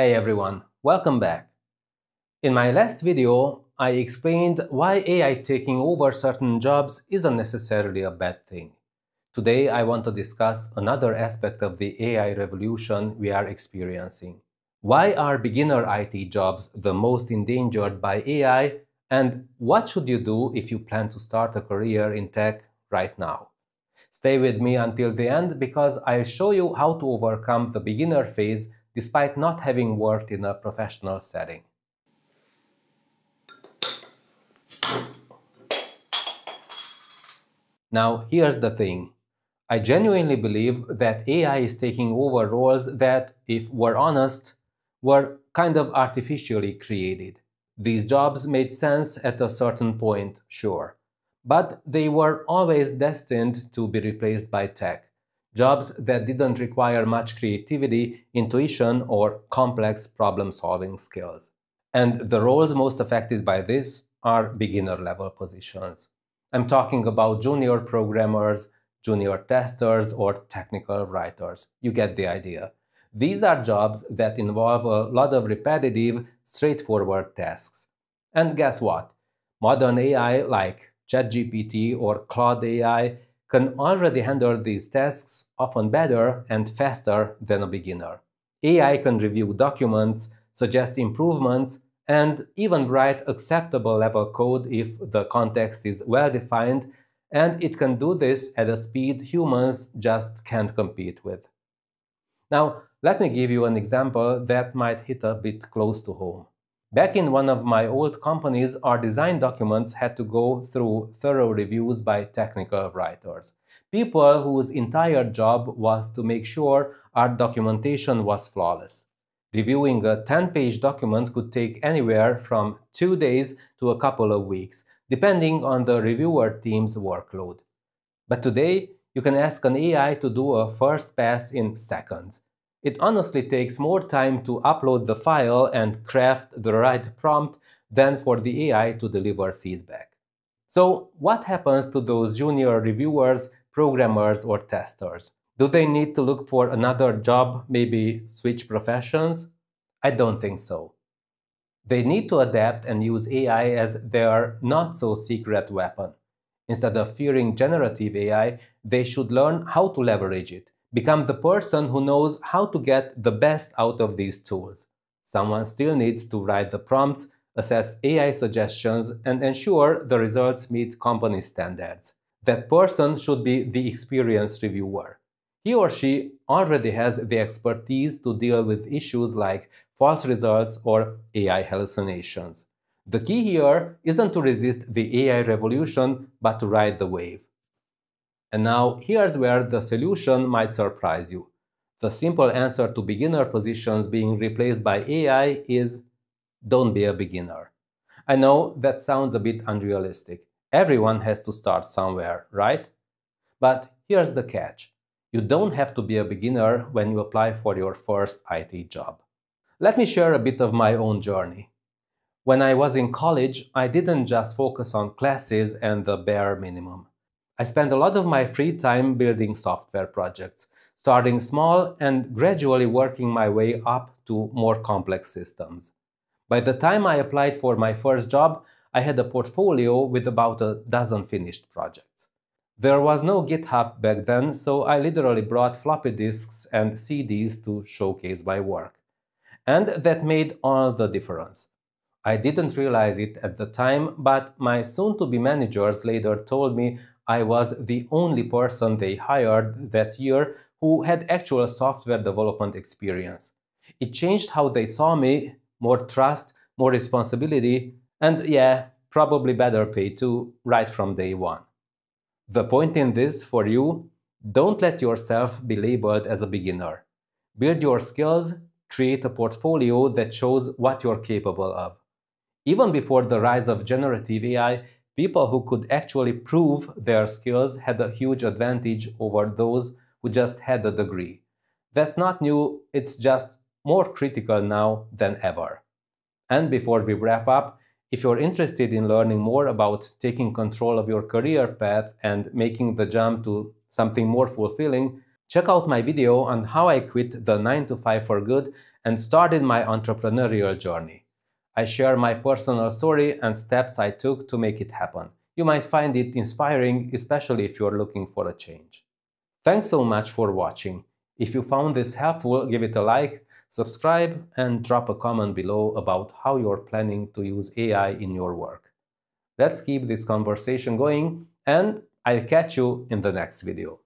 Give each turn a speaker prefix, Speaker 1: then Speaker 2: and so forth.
Speaker 1: Hey everyone, welcome back. In my last video, I explained why AI taking over certain jobs isn't necessarily a bad thing. Today I want to discuss another aspect of the AI revolution we are experiencing. Why are beginner IT jobs the most endangered by AI and what should you do if you plan to start a career in tech right now? Stay with me until the end because I'll show you how to overcome the beginner phase despite not having worked in a professional setting. Now, here's the thing. I genuinely believe that AI is taking over roles that, if we're honest, were kind of artificially created. These jobs made sense at a certain point, sure, but they were always destined to be replaced by tech, jobs that didn't require much creativity, intuition, or complex problem-solving skills. And the roles most affected by this are beginner-level positions. I'm talking about junior programmers, junior testers, or technical writers. You get the idea. These are jobs that involve a lot of repetitive, straightforward tasks. And guess what? Modern AI like ChatGPT or Claude AI can already handle these tasks often better and faster than a beginner. AI can review documents, suggest improvements, and even write acceptable level code if the context is well defined, and it can do this at a speed humans just can't compete with. Now, let me give you an example that might hit a bit close to home. Back in one of my old companies, our design documents had to go through thorough reviews by technical writers. People whose entire job was to make sure our documentation was flawless. Reviewing a 10-page document could take anywhere from two days to a couple of weeks, depending on the reviewer team's workload. But today, you can ask an AI to do a first pass in seconds. It honestly takes more time to upload the file and craft the right prompt than for the AI to deliver feedback. So what happens to those junior reviewers, programmers or testers? Do they need to look for another job, maybe switch professions? I don't think so. They need to adapt and use AI as their not-so-secret weapon. Instead of fearing generative AI, they should learn how to leverage it Become the person who knows how to get the best out of these tools. Someone still needs to write the prompts, assess AI suggestions, and ensure the results meet company standards. That person should be the experienced reviewer. He or she already has the expertise to deal with issues like false results or AI hallucinations. The key here isn't to resist the AI revolution, but to ride the wave. And now here's where the solution might surprise you. The simple answer to beginner positions being replaced by AI is don't be a beginner. I know that sounds a bit unrealistic. Everyone has to start somewhere, right? But here's the catch. You don't have to be a beginner when you apply for your first IT job. Let me share a bit of my own journey. When I was in college, I didn't just focus on classes and the bare minimum. I spent a lot of my free time building software projects, starting small and gradually working my way up to more complex systems. By the time I applied for my first job, I had a portfolio with about a dozen finished projects. There was no GitHub back then, so I literally brought floppy disks and CDs to showcase my work. And that made all the difference. I didn't realize it at the time, but my soon-to-be managers later told me I was the only person they hired that year who had actual software development experience. It changed how they saw me, more trust, more responsibility, and yeah, probably better pay too, right from day one. The point in this for you, don't let yourself be labeled as a beginner. Build your skills, create a portfolio that shows what you're capable of. Even before the rise of generative AI, people who could actually prove their skills had a huge advantage over those who just had a degree. That's not new, it's just more critical now than ever. And before we wrap up, if you're interested in learning more about taking control of your career path and making the jump to something more fulfilling, Check out my video on how I quit the 9 to 5 for good and started my entrepreneurial journey. I share my personal story and steps I took to make it happen. You might find it inspiring, especially if you're looking for a change. Thanks so much for watching. If you found this helpful, give it a like, subscribe, and drop a comment below about how you're planning to use AI in your work. Let's keep this conversation going, and I'll catch you in the next video.